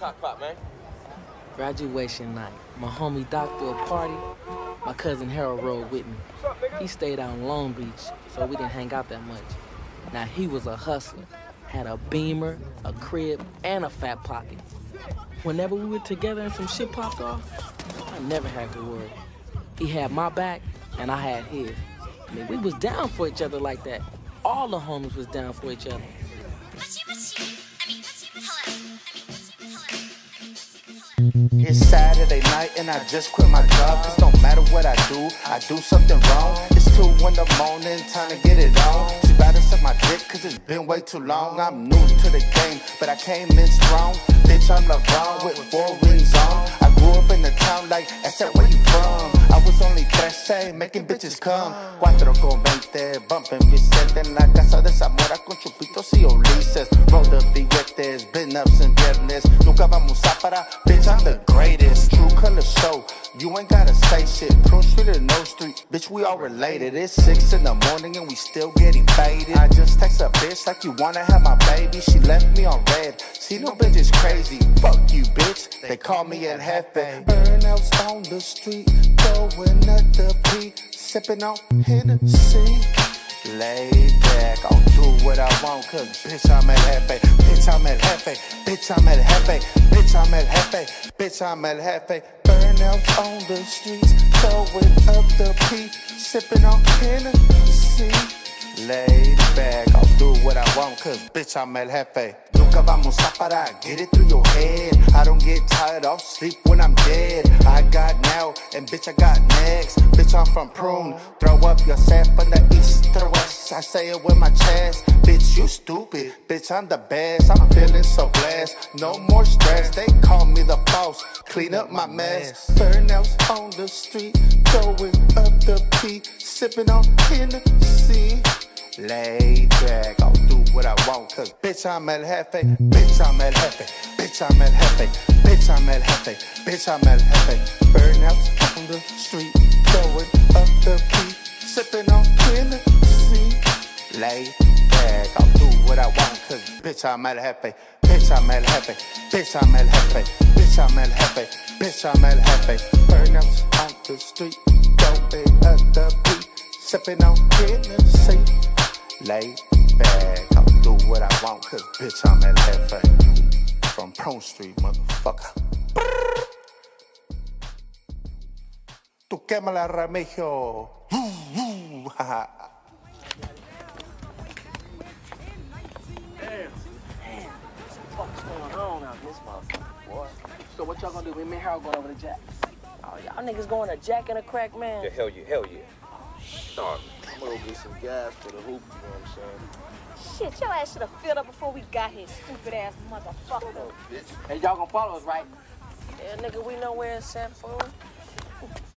cockpot, man. Graduation night. My homie Doc threw a party. My cousin Harold rode with me. He stayed out in Long Beach, so we didn't hang out that much. Now he was a hustler. Had a beamer, a crib, and a fat pocket. Whenever we were together and some shit popped off, I never had to worry. He had my back, and I had his. I mean, we was down for each other like that. All the homies was down for each other. It's Saturday night and I just quit my job. Cause no matter what I do, I do something wrong. It's two in the morning, time to get it on. She better suck my dick cause it's been way too long. I'm new to the game, but I came in strong. Bitch, I'm LeBron with four rings on. I grew up in the town like, that's where you from. Only 13, making bitches come. Cuatro con veinte, bumping Vicente en la casa de Zamora con chupitos y Ulises. Roll the billetes, been up since viernes. Nunca vamos a parar, bitch, I'm the greatest. True color show, you ain't gotta say shit. Pro Street or no street, bitch, we all related. It's six in the morning and we still getting faded. I just text a bitch like you wanna have my baby. She left me on red. See, no bitch is crazy. Fuck you, bitch. They call me El Jefe. Burnouts on the street, going at the beat, sipping on Hennessy. Laid back, I'll want, cause bitch, I'm El Jefe. Bitch, I'm El Jefe. Bitch, I'm El Jefe. Bitch, I'm El Jefe. Bitch, I'm El Jefe. Burnouts on the streets, going up the beat, sipping on Hennessy. Laid back, I'll do what I want, cause bitch, I'm El Jefe. Nunca vamos a parar, get it through your head. I don't get tired of sleep when I'm dead. I got now, and bitch, I got next. Bitch, I'm from Prune. Throw up yourself from the east I say it with my chest. Bitch, you stupid. Bitch, I'm the best. I'm feeling so blessed. No more stress. They call me the boss. Clean up my mess. Burnouts on the street. Going up the P. Sipping on Hennessy. Laid back, I'll do what I want, cause bitch, I'm El Jefe, bitch, I'm El Jefe, bitch, I'm El Jefe, bitch, I'm El Jefe, bitch, I'm El Jefe. Burnouts on the street, going up the beat, sipping on Hennessy. Laid back, I'll do what I want, cause bitch, I'm El Jefe, bitch, I'm El Jefe, bitch, I'm El Jefe, bitch, I'm El Jefe, bitch, I'm El Jefe. Burnouts on the street, going up the beat, sipping on Hennessy. Lay back, I'll do what I want, cause bitch, I'm El Jefe. From Prone Street, motherfucker. Tú quémala, Remigio. What's So what y'all gonna do? Me and Harold going over to Jack. Oh, y'all niggas going to Jack and a crack, man? Yeah, hell yeah, hell yeah. Dog. I'm gonna go get some gas for the hoop, you know what I'm saying? Shit, your ass should have filled up before we got here, stupid ass motherfucker. Hey, y'all gonna follow us, right? Yeah, nigga, we know where it's San Foon.